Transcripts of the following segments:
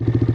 you.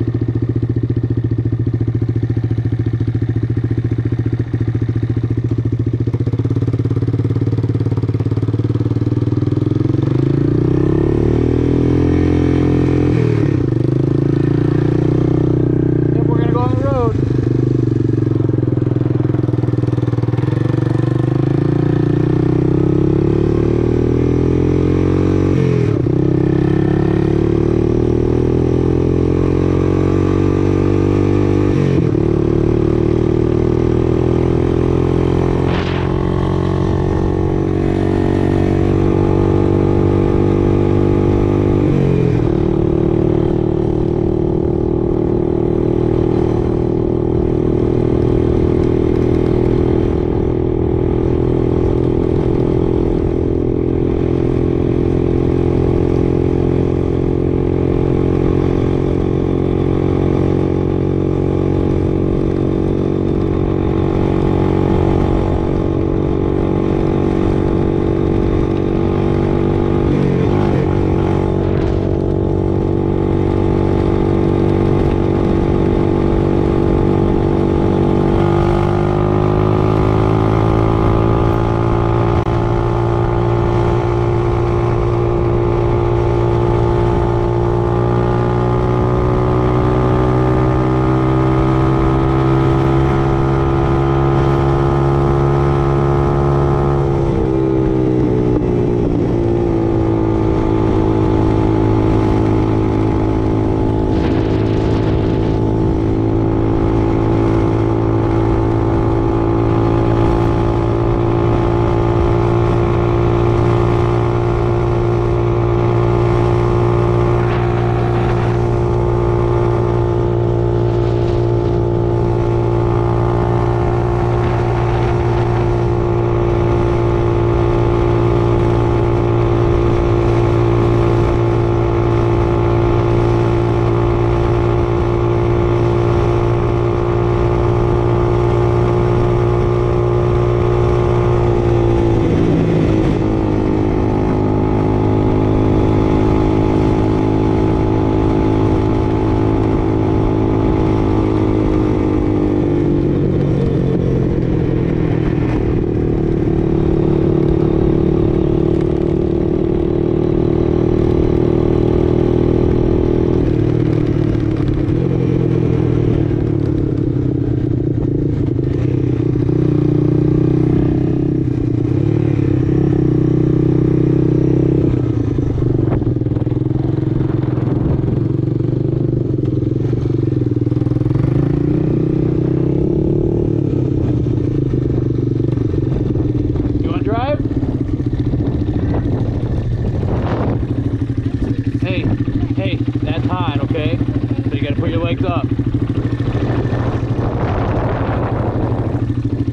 wake up. I'm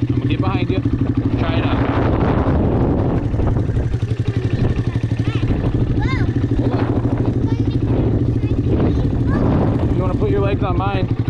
gonna get behind you. Try it out. You wanna put your legs on mine?